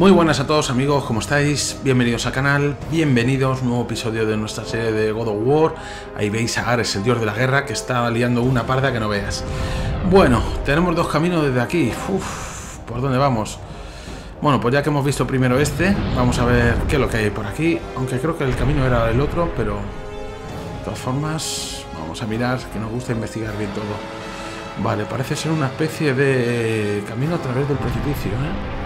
Muy buenas a todos amigos, ¿cómo estáis? Bienvenidos al canal, bienvenidos, nuevo episodio de nuestra serie de God of War. Ahí veis a Ares, el dios de la guerra, que está liando una parda que no veas. Bueno, tenemos dos caminos desde aquí. Uf, ¿por dónde vamos? Bueno, pues ya que hemos visto primero este, vamos a ver qué es lo que hay por aquí. Aunque creo que el camino era el otro, pero... De todas formas, vamos a mirar, que nos gusta investigar bien todo. Vale, parece ser una especie de camino a través del precipicio, ¿eh?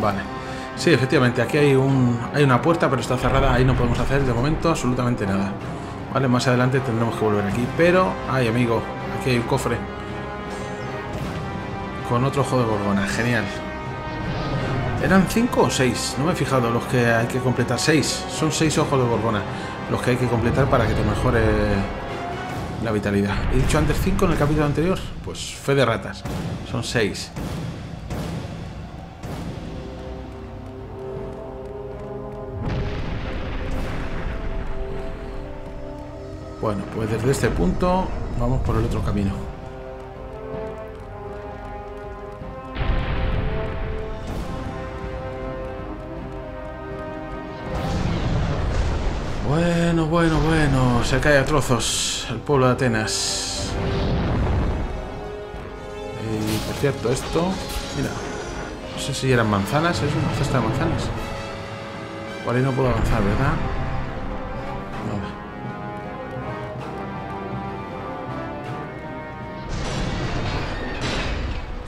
Vale. Sí, efectivamente, aquí hay, un, hay una puerta, pero está cerrada. Ahí no podemos hacer de momento absolutamente nada. Vale, más adelante tendremos que volver aquí. Pero, ay amigo, aquí hay un cofre. Con otro ojo de gorgona. Genial. ¿Eran cinco o seis? No me he fijado los que hay que completar. Seis. Son seis ojos de gorgona los que hay que completar para que te mejore la vitalidad. He dicho antes cinco en el capítulo anterior. Pues fe de ratas. Son seis. Bueno, pues desde este punto vamos por el otro camino. Bueno, bueno, bueno, se cae a trozos el pueblo de Atenas. Y por cierto, esto, mira, no sé si eran manzanas, es una cesta de manzanas. Por ahí no puedo avanzar, ¿verdad?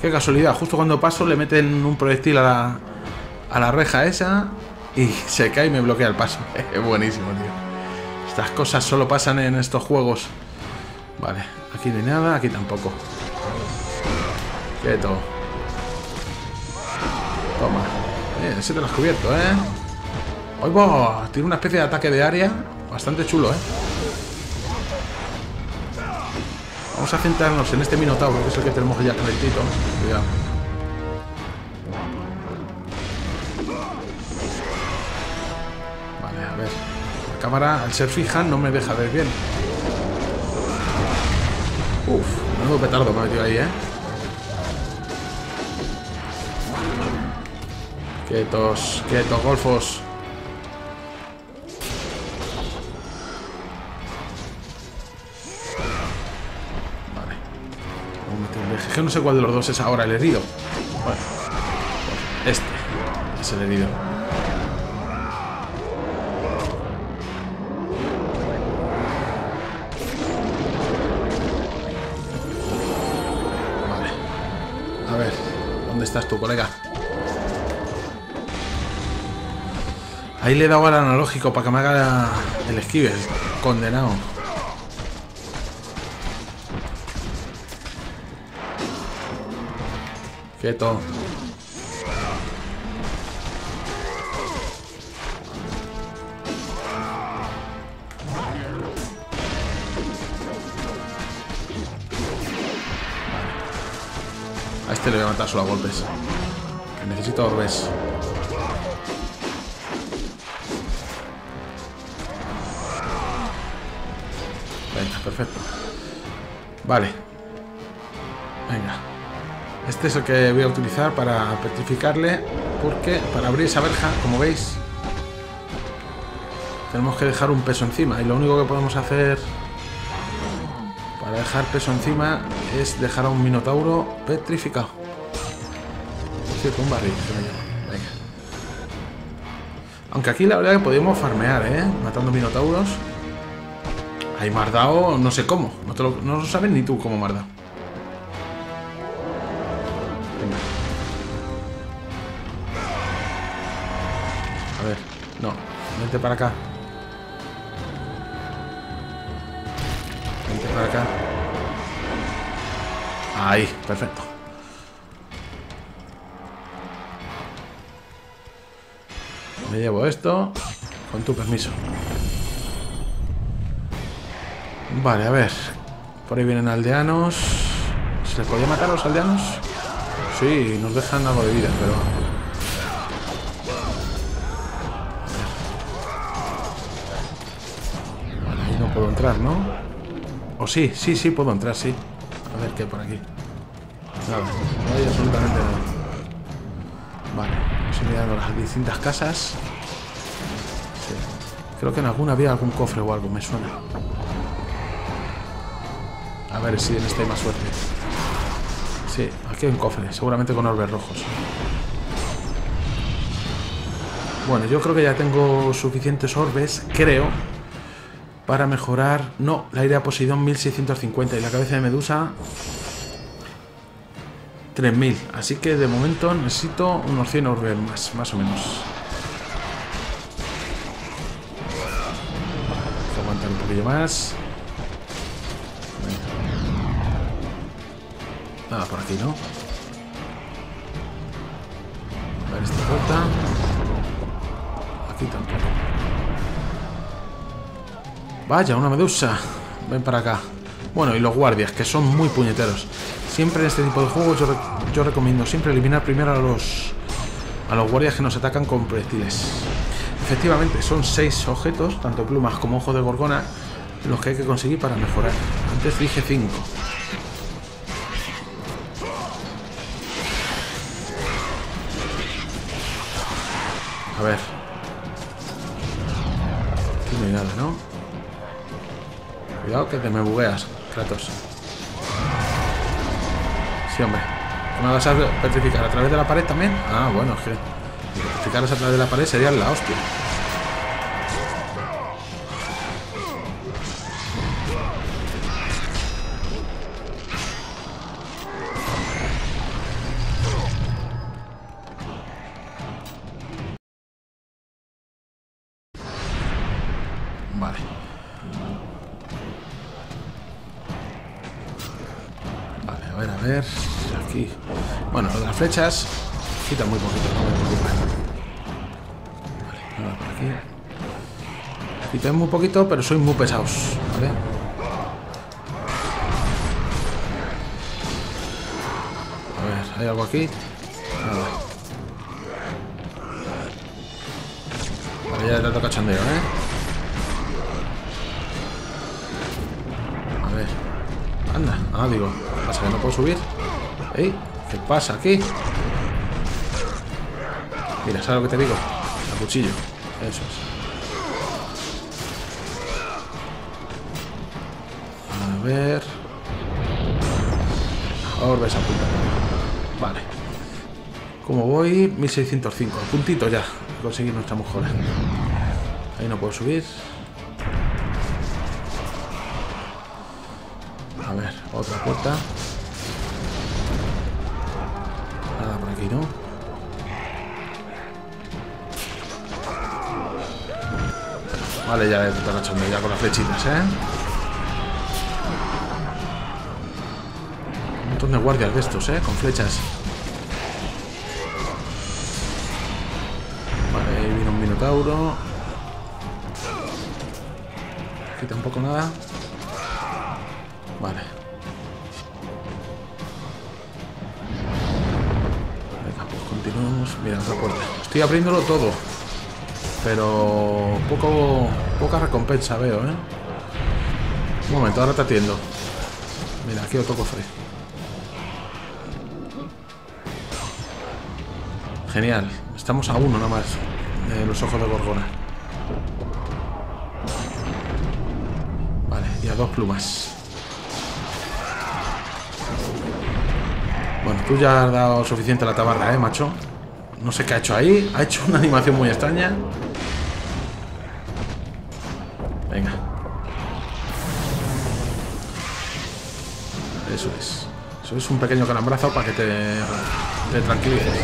Qué casualidad, justo cuando paso le meten un proyectil a la, a la reja esa y se cae y me bloquea el paso. Es buenísimo, tío. Estas cosas solo pasan en estos juegos. Vale, aquí no hay nada, aquí tampoco. Quieto. Toma. Eh, ese te lo has cubierto, ¿eh? Oigo, tiene una especie de ataque de área bastante chulo, ¿eh? Vamos a centrarnos en este minotauro, que es el que tenemos ya calentito. Cuidado. Vale, a ver. La cámara, al ser fija, no me deja ver bien. Uf, menudo petardo me ha metido ahí, ¿eh? Quietos, quietos, golfos. Que no sé cuál de los dos es ahora el herido. Bueno, este es el herido. Vale. A ver, ¿dónde estás tú, colega? Ahí le he dado al analógico para que me haga el esquive, condenado. Quieto. A este le voy a matar solo a golpes. Necesito orbes. Venga, perfecto. Vale. Este es el que voy a utilizar para petrificarle, porque para abrir esa verja, como veis, tenemos que dejar un peso encima. Y lo único que podemos hacer para dejar peso encima es dejar a un minotauro petrificado. Es un barril, Venga. Aunque aquí la verdad que podemos farmear, ¿eh? Matando minotauros. Hay mardao, no sé cómo. No, lo, no lo sabes ni tú cómo mardao. Vente para acá. Para acá. Ahí, perfecto. Me llevo esto con tu permiso. Vale, a ver. Por ahí vienen aldeanos. ¿Se les podía matar a los aldeanos? Sí, nos dejan algo de vida, pero... ¿no? O sí, sí, sí puedo entrar, sí. A ver qué hay por aquí. Nada, no hay absolutamente nada. Vale, estoy mirando las distintas casas. Creo que en alguna había algún cofre o algo, me suena. A ver si en este hay más suerte. Sí, aquí hay un cofre, seguramente con orbes rojos. Bueno, yo creo que ya tengo suficientes orbes, creo, para mejorar... No, la idea Poseidón 1650 y la cabeza de Medusa 3000. Así que de momento necesito unos 100 orbes más, más o menos. Vamos a aguantar un poquillo más. Nada, por aquí, ¿no? Vaya, una medusa. Ven para acá. Bueno, y los guardias, que son muy puñeteros. Siempre en este tipo de juegos yo, recomiendo siempre eliminar primero a los a los guardias que nos atacan con proyectiles. Efectivamente, son seis objetos, tanto plumas como ojo de gorgona, los que hay que conseguir para mejorar. Antes dije cinco. A ver. Hay nada, ¿no? Cuidado que te me bugueas, Kratos. Sí, hombre. ¿Me vas a petrificar a través de la pared también? Ah, bueno, es que petrificaros a través de la pared sería la hostia. Flechas. Quita muy poquito, no me preocupa. Vale, nada por aquí. Quité muy poquito, pero soy muy pesados. ¿Vale? A ver, ¿hay algo aquí? Nada. Vale, ya de tanto cachondeo, ¿eh? A ver. Anda. Ah, digo. ¿Qué pasa? ¿Que no puedo subir? ¿Ey? ¿Qué pasa aquí? Mira, ¿sabes lo que te digo? A cuchillo. Eso es. A ver... Orbes a punta. Vale. Como voy, 1605. Puntito ya. Conseguir nuestra mejora. Ahí no puedo subir. A ver, otra puerta. Vale, ya puta cachondeo, ya con las flechitas, ¿eh? Un montón de guardias de estos, ¿eh? Con flechas. Vale, ahí viene un minotauro. Aquí tampoco nada. Abriéndolo todo. Pero poco poca recompensa veo, ¿eh? Un momento, ahora te atiendo. Mira, aquí otro cofre. Genial. Estamos a uno nada más de los ojos de Gorgona. Vale, y a dos plumas. Bueno, tú ya has dado suficiente la tabarra, ¿eh, macho? No sé qué ha hecho ahí. Ha hecho una animación muy extraña. Venga. Eso es. Eso es un pequeño calambrazo para que te, te tranquilices.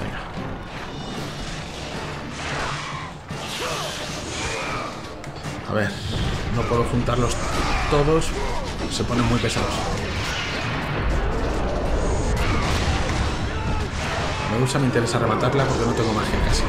Venga. A ver, no puedo juntarlos todos. Se ponen muy pesados. Me gusta, me interesa rematarla porque no tengo magia casi.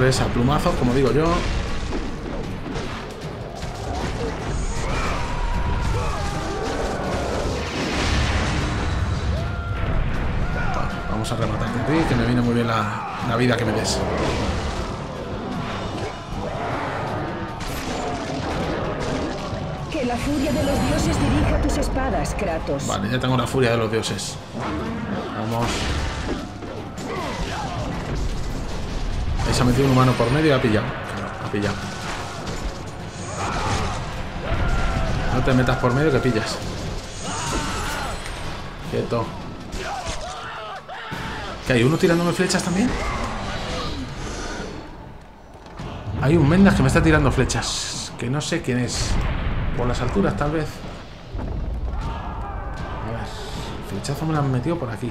Los mejores a plumazos, como digo yo. Vamos a rematarte a ti, que me viene muy bien la, la vida que me des. Que la furia de los dioses dirija tus espadas, Kratos. Vale, ya tengo la furia de los dioses. Vamos. Ha metido un humano por medio y ha pillado. Ha pillado. No te metas por medio que pillas. Quieto. ¿Qué hay? ¿Uno tirándome flechas también? Hay un Mendas que me está tirando flechas. Que no sé quién es. Por las alturas, tal vez. A ver. Flechazo me lo han metido por aquí.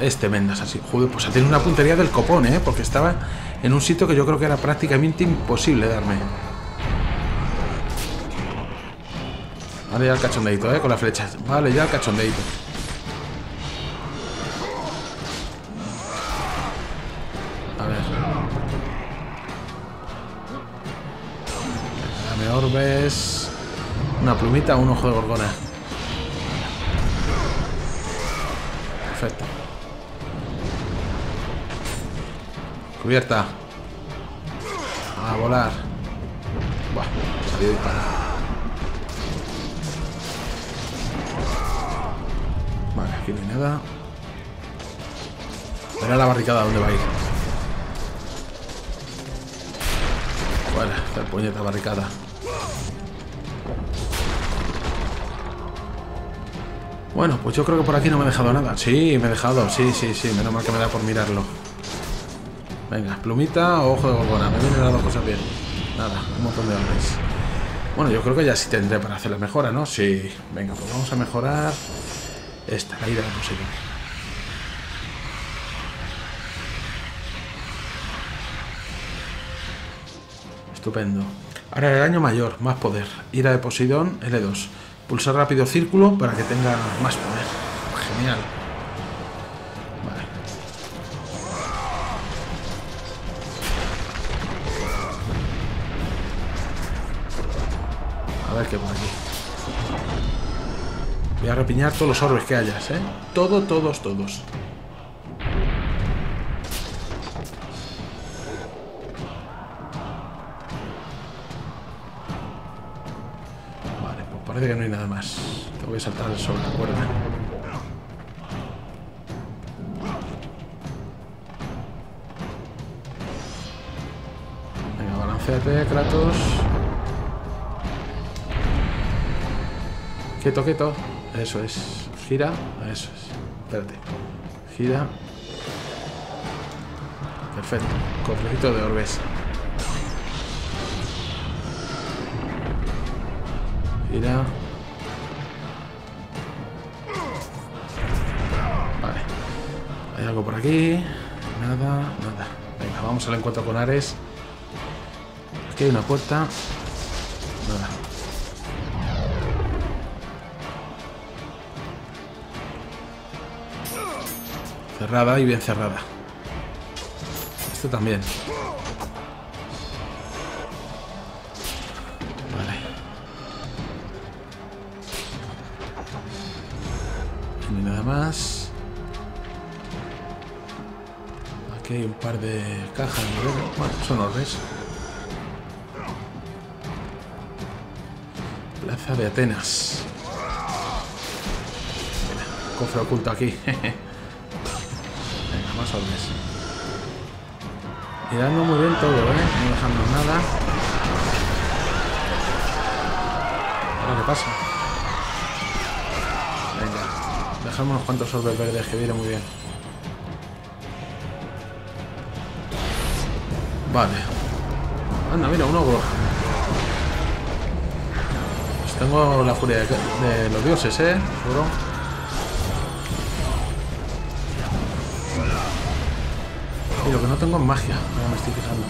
Este Mendas así. Joder, pues ha tenido una puntería del copón, ¿eh? Porque estaba en un sitio que yo creo que era prácticamente imposible darme. Vale, ya el cachondeito, ¿eh? Con las flechas. Vale, ya el cachondeito. A ver. Dame orbes. Una plumita, un ojo de gorgona. Perfecto. Cubierta. A volar. Buah, salió disparado. Vale, aquí no hay nada. Verá la barricada dónde va a ir. Fuera, esta puñeta barricada. Bueno, pues yo creo que por aquí no me he dejado nada. Sí, me he dejado, sí, sí, sí. Menos mal que me da por mirarlo. Venga, plumita o ojo de gorgona. Me vienen las dos cosas bien. Nada, un montón de hombres. Bueno, yo creo que ya sí tendré para hacer la mejora, ¿no? Sí. Venga, pues vamos a mejorar esta, la de Poseidón. Estupendo. Ahora el daño mayor, más poder. Ira de Poseidón, L2. Pulsar rápido círculo para que tenga más poder. Genial. Ver qué por aquí. Voy a repiñar todos los orbes que hayas, ¿eh? Todo, todos, todos. Vale, pues parece que no hay nada más. Tengo que saltar sobre la cuerda. Venga, balanceate, Kratos. Quieto, quieto. Eso es. Gira. Eso es. Espérate. Gira. Perfecto. Cofrecito de orbes. Gira. Vale. Hay algo por aquí. Nada, nada. Venga, vamos al encuentro con Ares. Aquí hay una puerta. Cerrada y bien cerrada. Esto también. Vale. No nada más. Aquí hay un par de cajas. ¿no? Bueno, son orbes. Plaza de Atenas. Cofre oculto aquí. Más orbes. Mirando muy bien todo, ¿eh? No dejando nada. Ahora qué pasa. Venga, dejamos unos cuantos orbes verdes que viene muy bien. Vale. Anda, mira, un ogro. Pues tengo la furia de, de los dioses, ¿eh? Seguro. Tengo magia, ahora me estoy fijando.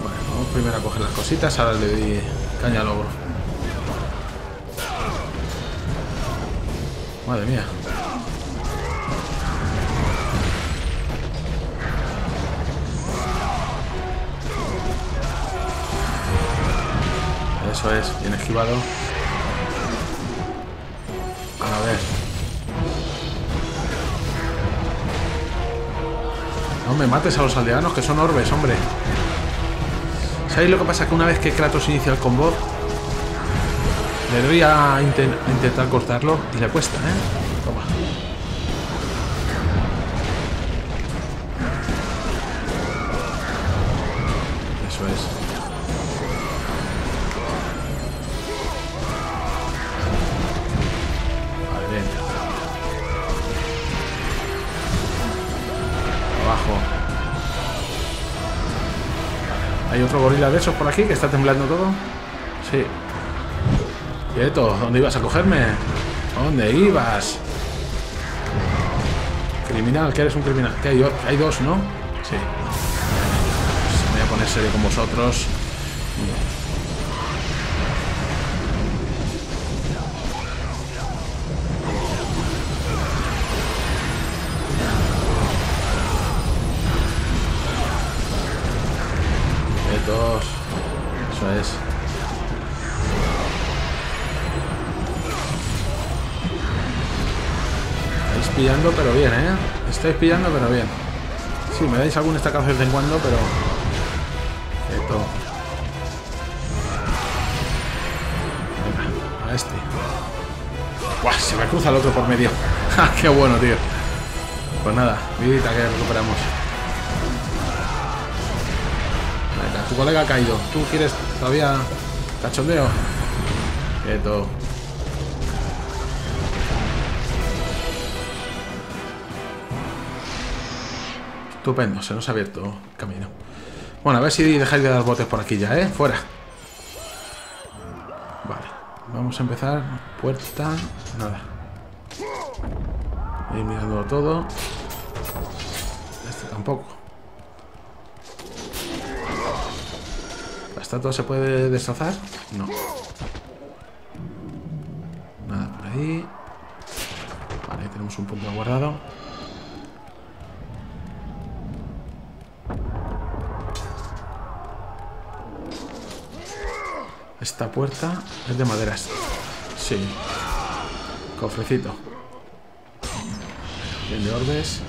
Bueno, vamos primero a coger las cositas, ahora le doy caña al ogro. Madre mía. Eso es, bien esquivado. Me mates a los aldeanos, que son orbes, hombre. ¿Sabéis lo que pasa? Que una vez que Kratos inicia el combo, le doy a, intentar cortarlo y le cuesta, ¿eh? De esos por aquí que está temblando todo? Sí. Quieto, ¿dónde ibas a cogerme? ¿Dónde ibas? Criminal, que eres un criminal. Que hay, hay dos, ¿no? Sí. Pues me voy a poner serio con vosotros. Pillando, pero bien, ¿eh? Estáis pillando, pero bien. Sí, me dais algún estacazo de vez en cuando, pero... Venga, a este. ¡Buah! Se me cruza el otro por medio. ¡Qué bueno, tío! Pues nada, vidita que recuperamos. Venga, tu colega ha caído. ¿Tú quieres todavía cachondeo? Quieto. Estupendo, se nos ha abierto camino. Bueno, a ver si dejáis de dar botes por aquí ya, ¿eh? Fuera. Vale, vamos a empezar. Puerta, nada. Ir mirando todo. Este tampoco. ¿La estatua se puede destrozar? No. Nada por ahí. Vale, tenemos un punto guardado. Esta puerta es de maderas. Sí. Cofrecito. Bien orbes.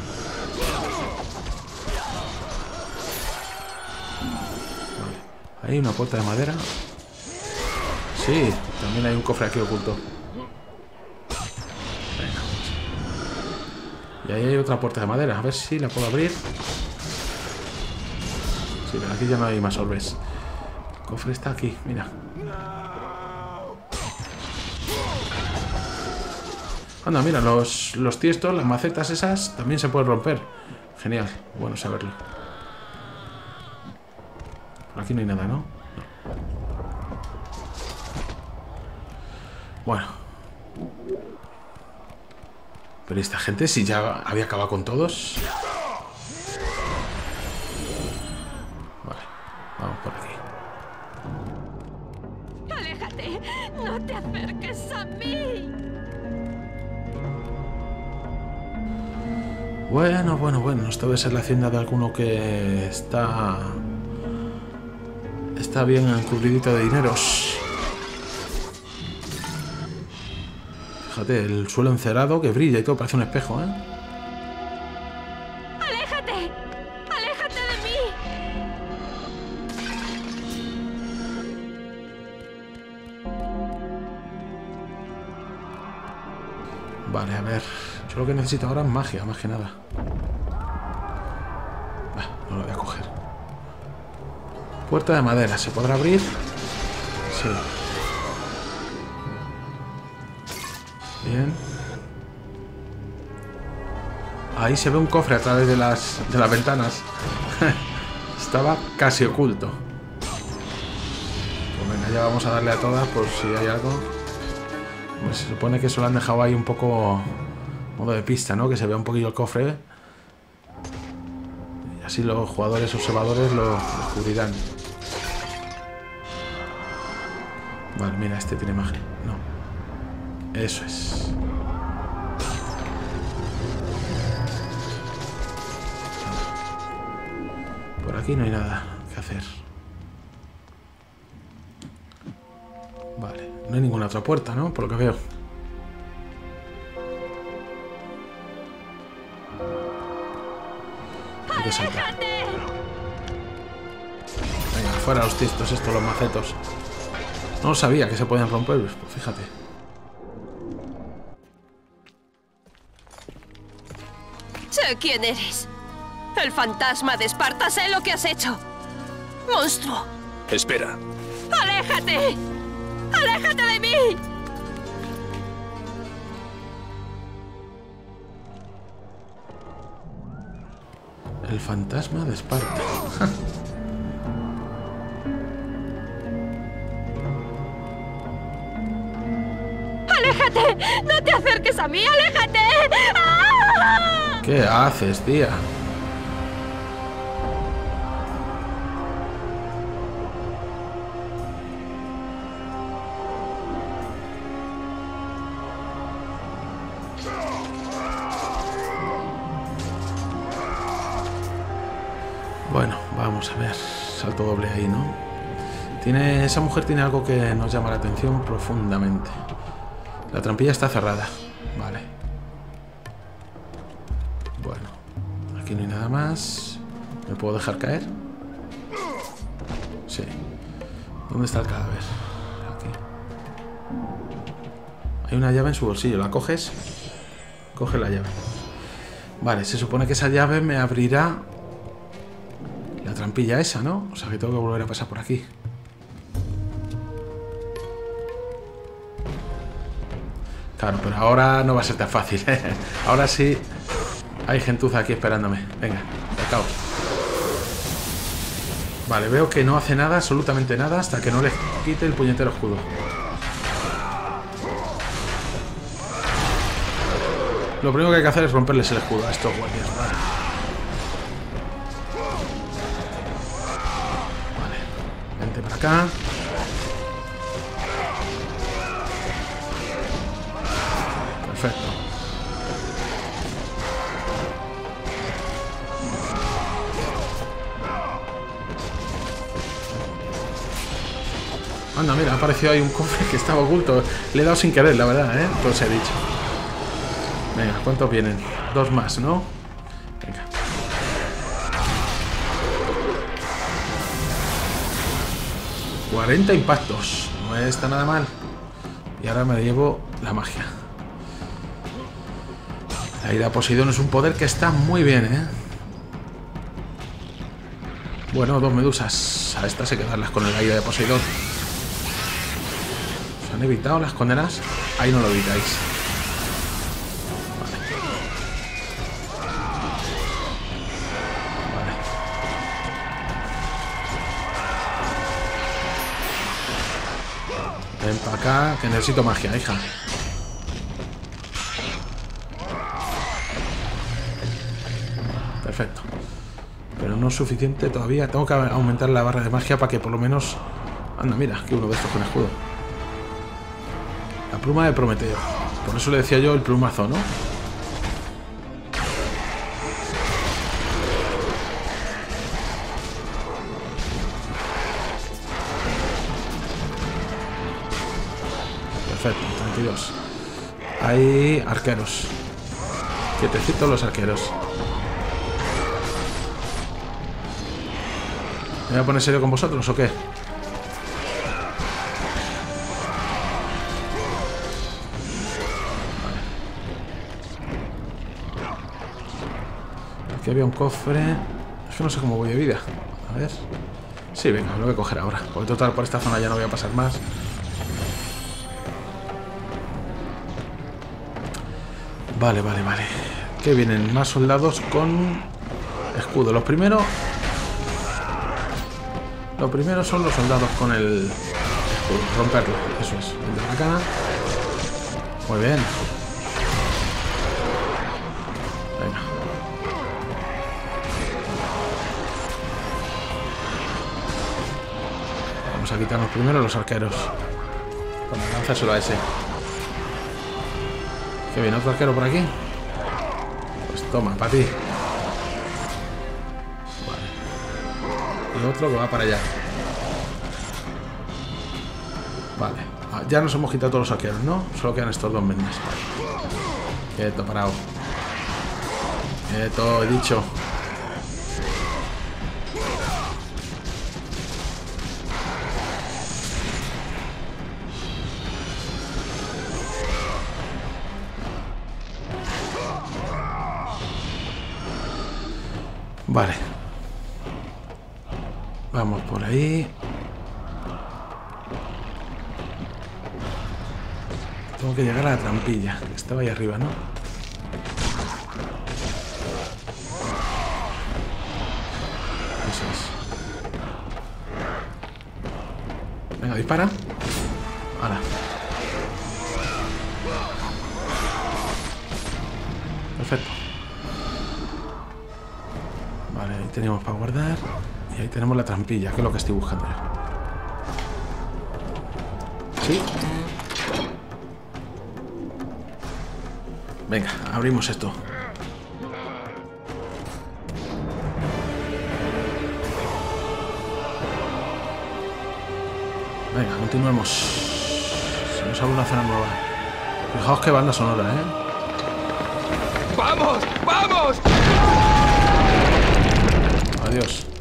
Vale. Hay una puerta de madera. Sí, también hay un cofre aquí oculto. Venga. Y ahí hay otra puerta de madera. A ver si la puedo abrir. Sí, pero aquí ya no hay más orbes. Cofre está aquí, mira. Anda, mira, los, los tiestos, las macetas esas, también se pueden romper. Genial, bueno saberlo. Por aquí no hay nada, ¿no? no. Bueno. Pero esta gente, si ya había acabado con todos... Bueno, bueno, bueno, esto debe ser la hacienda de alguno que está... Está bien encubridito de dineros. Fíjate, el suelo encerado que brilla y todo, parece un espejo, ¿eh? Vale, a ver. Yo lo que necesito ahora es magia, más que nada. Ah, no lo voy a coger. Puerta de madera, ¿se podrá abrir? Sí. Bien. Ahí se ve un cofre a través de las, de las ventanas. Estaba casi oculto. Pues venga, ya vamos a darle a todas por si hay algo. Pues se supone que eso lo han dejado ahí un poco modo de pista, ¿no? Que se vea un poquillo el cofre. Así los jugadores observadores lo descubrirán. Vale, mira, este tiene magia. No. Eso es. Por aquí no hay nada que hacer. Otra puerta, ¿no? Por lo que veo. Hay que saltar. Venga, fuera los tistos estos, los macetos. No sabía que se podían romper, pues fíjate. Sé quién eres. El fantasma de Esparta, sé lo que has hecho. Monstruo. Espera. ¡Aléjate! ¡Aléjate de mí! El fantasma de Esparta. ¡Aléjate! ¡No te acerques a mí! ¡Aléjate! ¡Ah! ¿Qué haces, tía? A ver. Salto doble ahí, ¿no? Tiene, esa mujer tiene algo que nos llama la atención profundamente. La trampilla está cerrada. Vale. Bueno, aquí no hay nada más. ¿Me puedo dejar caer? Sí. ¿Dónde está el cadáver? Aquí. Hay una llave en su bolsillo. ¿La coges? Coge la llave. Vale, se supone que esa llave me abrirá trampilla esa, ¿no? O sea que tengo que volver a pasar por aquí. Claro, pero ahora no va a ser tan fácil. ¿eh? Ahora sí hay gentuza aquí esperándome. Venga, al caos. Vale, veo que no hace nada, absolutamente nada, hasta que no le quite el puñetero escudo. Lo primero que hay que hacer es romperles el escudo a estos guardias. Vale. Perfecto. Anda, mira, ha aparecido ahí un cofre que estaba oculto. Le he dado sin querer, la verdad, ¿eh? Pues he dicho. Venga, ¿cuántos vienen? Dos más, ¿no? ¡40 impactos! No está nada mal. Y ahora me llevo la magia. La ira Poseidón es un poder que está muy bien, ¿eh? Bueno, dos medusas. A estas hay que darlas con el aire de Poseidón. ¿Se han evitado las condenas? Ahí no lo evitáis. Necesito magia, hija. Perfecto. Pero no es suficiente todavía. Tengo que aumentar la barra de magia para que por lo menos... Anda, mira, que uno de estos con escudo. La pluma de Prometeo. Por eso le decía yo el plumazo, ¿no? Hay arqueros. Quietecitos los arqueros. ¿Me voy a poner serio con vosotros o qué? Aquí había un cofre. Es que no sé cómo voy de vida. A ver. Sí, venga, lo voy a coger ahora. Porque total, por esta zona ya no voy a pasar más. Vale, vale, vale. Que vienen más soldados con escudo. Los primeros... Los primeros son los soldados con el escudo. Romperlo, eso es. Acá. Muy bien. Venga. Vamos a quitarnos primero los arqueros. Bueno, lanzáselo a ese. ¿Qué viene otro arquero por aquí? Pues toma, para ti. Vale. Y otro que va para allá. Vale. Ah, ya nos hemos quitado todos los arqueros, ¿no? Solo quedan estos dos mendes. Vale. Quieto, parado. Quieto, he dicho. Vamos por ahí. Tengo que llegar a la trampilla, estaba ahí arriba, ¿no? Eso es. Venga, dispara. Ahora. Perfecto. Vale, ahí tenemos para guardar. Y ahí tenemos la trampilla, que es lo que estoy buscando. Sí. Venga, abrimos esto. Venga, continuemos. Se nos abre una zona nueva. Fijaos qué banda sonora, ¿eh? ¡Vamos! ¡Vamos! Adiós.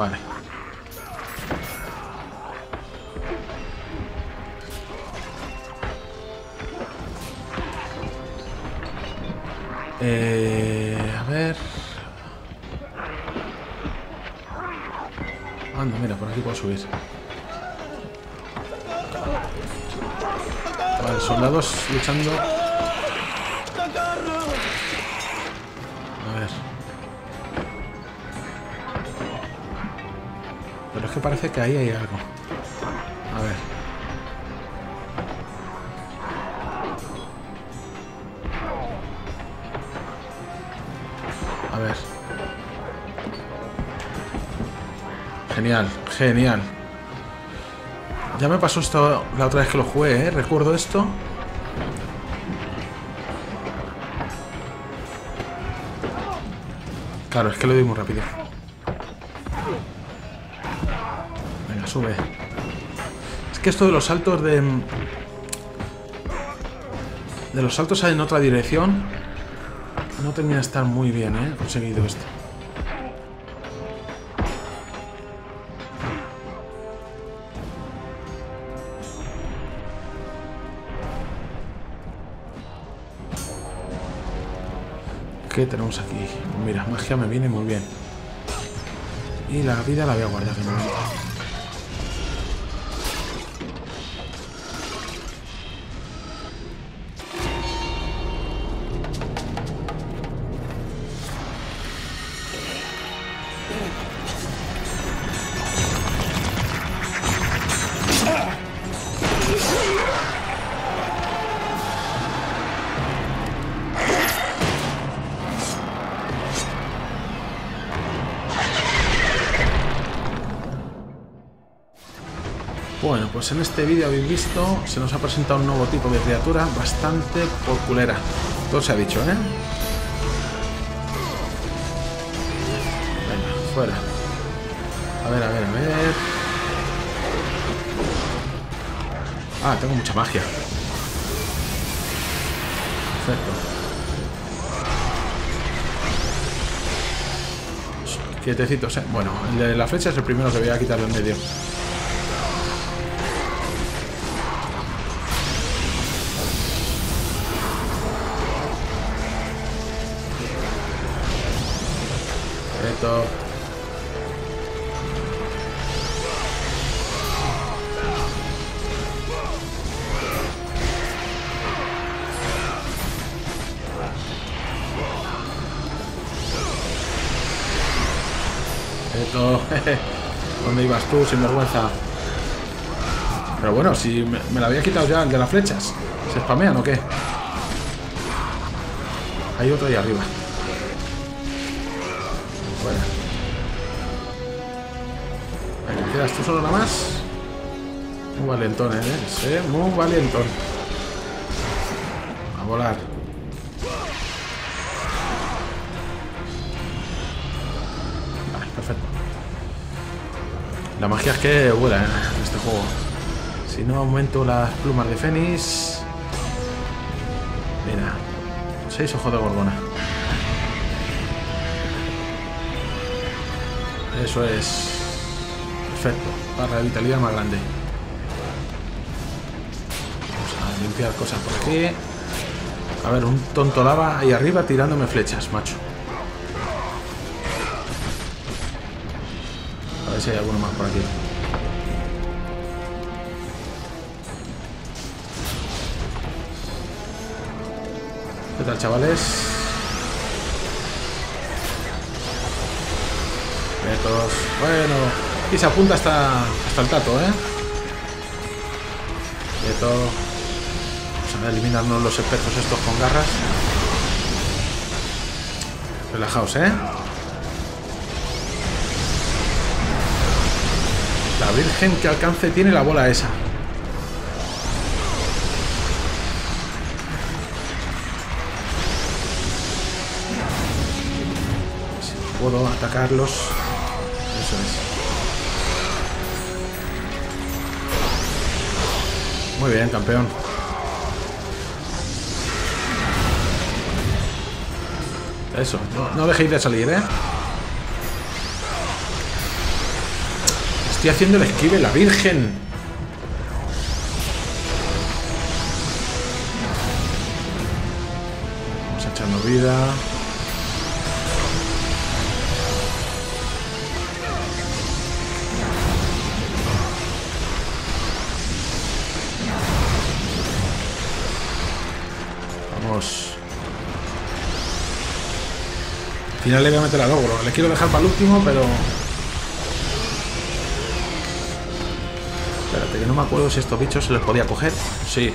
Vale. Eh, a ver. Anda, mira, por aquí puedo subir. Vale, soldados luchando. Parece que ahí hay algo. A ver. A ver. Genial, genial. Ya me pasó esto la otra vez que lo jugué, ¿eh? Recuerdo esto. Claro, es que lo doy muy rápido. Sube. Es que esto de los saltos de... De los saltos en otra dirección no termina de estar muy bien, ¿eh? Conseguido esto. ¿Qué tenemos aquí? Mira, magia me viene muy bien. Y la vida la voy a guardar de momento. Pues en este vídeo habéis visto, se nos ha presentado un nuevo tipo de criatura bastante porculera. Todo se ha dicho, ¿eh? Venga, fuera. A ver, a ver, a ver. Ah, tengo mucha magia. Perfecto. Quietecitos, ¿eh? Bueno, el de la flecha es el primero que voy a quitar de en medio. muerto. Esto, ¿dónde ibas tú, sin vergüenza? Pero bueno, si me, me la había quitado ya el de las flechas, ¿se spamean o qué? Hay otro ahí arriba. Ahí, ¿Quedas tú solo nada más? Muy valentón, ¿eh? Muy valentón. A volar. Vale, perfecto. La magia es que vuela ¿eh? en este juego. Si no aumento las plumas de Fénix... Mira. Seis ojos de gorgona. Eso es... Perfecto. Barra de vitalidad más grande. Vamos a limpiar cosas por aquí. A ver, un tonto lava ahí arriba tirándome flechas, macho. A ver si hay alguno más por aquí. ¿Qué tal, chavales? Metos. Bueno, y se apunta hasta, hasta el tato, ¿eh? Quieto. Vamos a eliminarnos los espejos estos con garras. Relajaos, ¿eh? La Virgen que alcance tiene la bola esa. Si puedo atacarlos. Muy bien, campeón. Eso, no, dejéis de salir, ¿eh? Estoy haciendo el esquive, la virgen. Vamos echando vida. Al final le voy a meter al ogro. Le quiero dejar para el último, pero... Espérate, que no me acuerdo si estos bichos se les podía coger. Sí.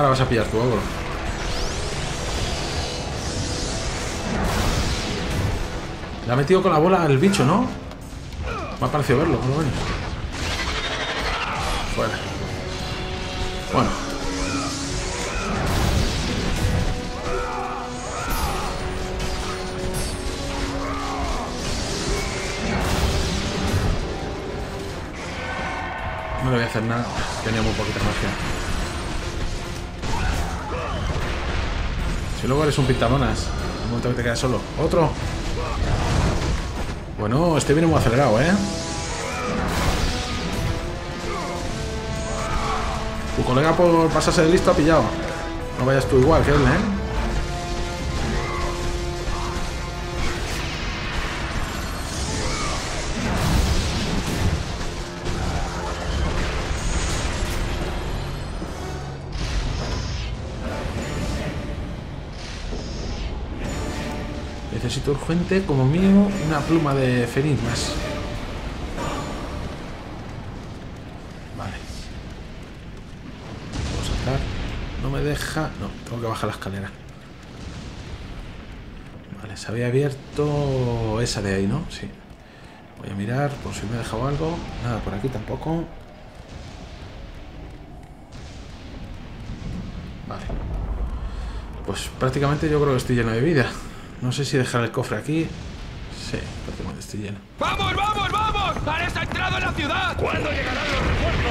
Ahora vas a pillar tu ogro. Le ha metido con la bola al bicho, ¿no? Me ha parecido verlo, por lo menos. Fuera. Bueno. No le voy a hacer nada. Tenía muy poquita magia. Si luego eres un pintamonas, un momento que te quedas solo. ¡Otro! Bueno, este viene muy acelerado, ¿eh? Tu colega por pasarse de listo ha pillado. No vayas tú igual que él, ¿eh? Necesito urgente, como mínimo, una pluma de Fénix más. Vale. Vamos a sacar. No me deja... No, tengo que bajar la escalera. Vale, se había abierto esa de ahí, ¿no? Sí. Voy a mirar por si me he dejado algo. Nada, por aquí tampoco. Vale. Pues prácticamente yo creo que estoy lleno de vida. No sé si dejar el cofre aquí. Sí, prácticamente estoy lleno. ¡Vamos, vamos, vamos! ¡Ares ha entrado en la ciudad! ¿Cuándo llegarán los refuerzos?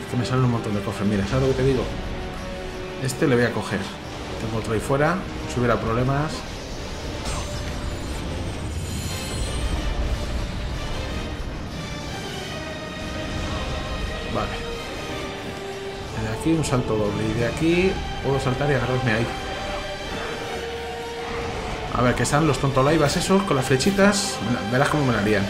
Es que me salen un montón de cofres. Mira, ¿sabes lo que te digo? Este le voy a coger. Tengo otro ahí fuera. Si hubiera problemas. Un salto doble. Y de aquí puedo saltar y agarrarme ahí. A ver, que están los tontolaibas esos con las flechitas. Verás cómo me la lían.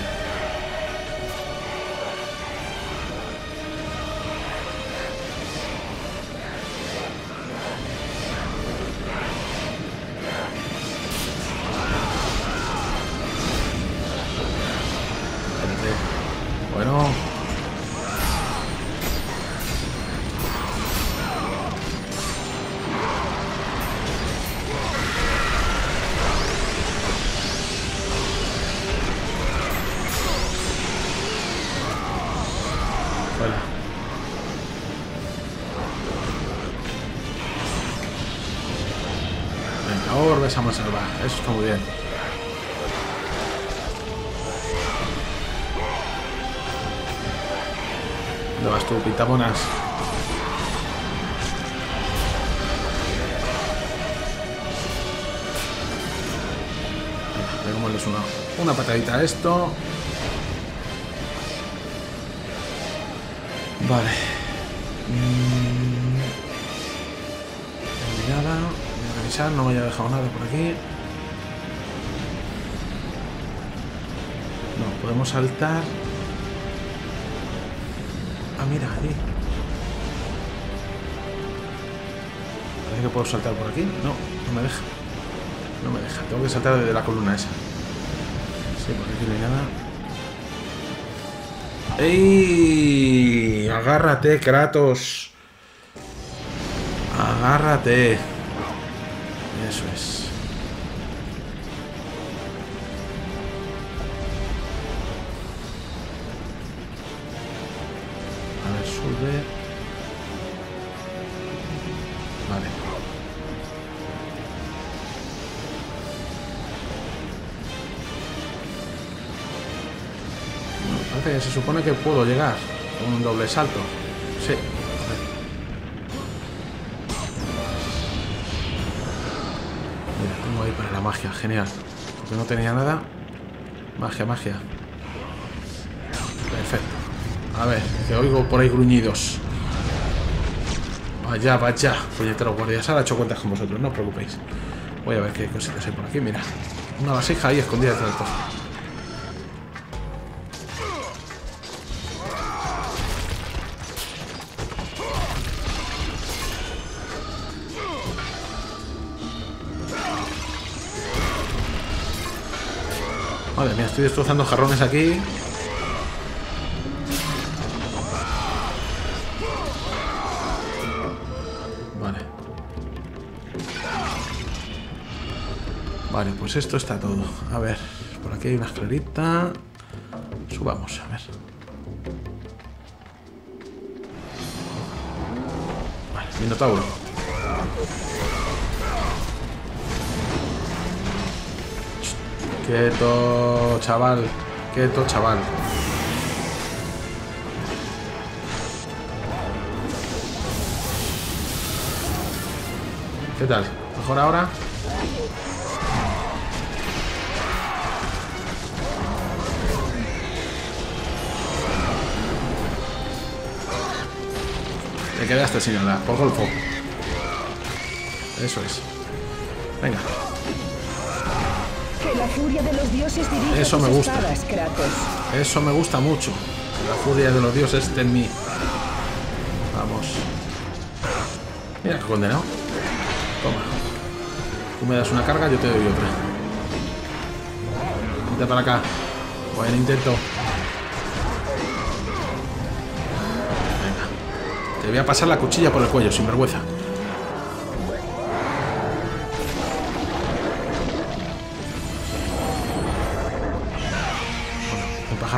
¿Dónde vas tú, pintamonas? Venga, Pegámosles una, una patadita a esto. Vale. Mm. Mirada. Voy a revisar, no me haya dejado nada por aquí. No, podemos saltar. Mira, allí. Parece que puedo saltar por aquí. No, no me deja. No me deja. Tengo que saltar desde la columna esa. Sí, por aquí no hay nada. ¡Ey! Agárrate, Kratos. Agárrate. Eso es. Se supone que puedo llegar con un doble salto. Sí. Mira, tengo ahí para la magia, genial. Porque no tenía nada. Magia, magia. Perfecto. A ver, que oigo por ahí gruñidos. Vaya, vaya. Puñetero guardias. Ahora he hecho cuentas con vosotros, no os preocupéis. Voy a ver qué cositas hay por aquí, mira. Una vasija ahí escondida detrás del Estoy destrozando jarrones aquí. Vale. Vale, pues esto está todo. A ver, por aquí hay una escalerita. Subamos, a ver. Vale, Minotauro. Quieto, chaval. Quieto, chaval. ¿Qué tal? ¿Mejor ahora? Te quedaste sin nada, por golfo. Eso es. Venga. Que la furia de los dioses dirija Eso me gusta. espadas, Kratos. Eso me gusta mucho. La furia de los dioses esté en mí. Vamos. Mira qué condenado. Toma. Tú me das una carga, yo te doy otra. Vente para acá. Buen intento. Venga. Te voy a pasar la cuchilla por el cuello, sin vergüenza.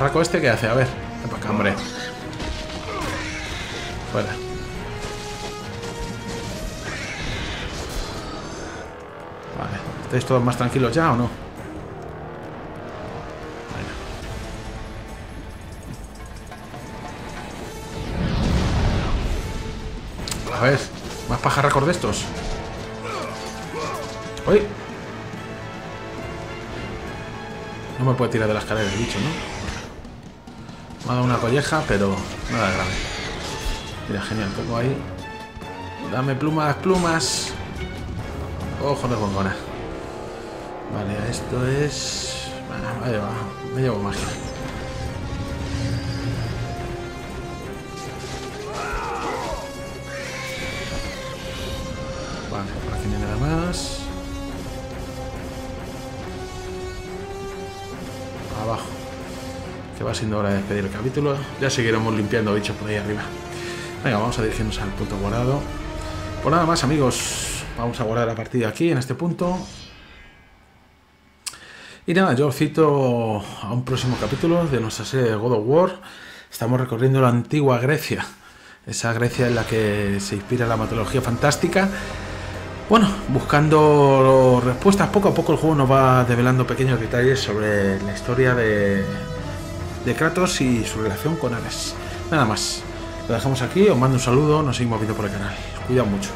Pajarraco este, ¿qué hace? A ver. Ven hombre. Fuera. Vale. ¿Estáis todos más tranquilos ya o no? A ver. Más pajarracos de estos. ¡Uy! No me puede tirar de la escalera el bicho, ¿no? Me ha dado una colleja, pero nada grave. Mira, genial, tengo ahí. Dame plumas, plumas. Ojo de bongona. Vale, esto es. Me llevo magia. Siendo hora de despedir el capítulo. Ya seguiremos limpiando bichos por ahí arriba. Venga, vamos a dirigirnos al punto guardado. Pues nada más, amigos. Vamos a guardar la partida aquí, en este punto. Y nada, yo os cito a un próximo capítulo de nuestra serie de God of War. Estamos recorriendo la antigua Grecia. Esa Grecia en la que se inspira la mitología fantástica. Bueno, buscando respuestas, poco a poco el juego nos va develando pequeños detalles sobre la historia de, de Kratos y su relación con Ares. Nada más. Lo dejamos aquí, os mando un saludo, nos seguimos viendo por el canal. Cuidado mucho.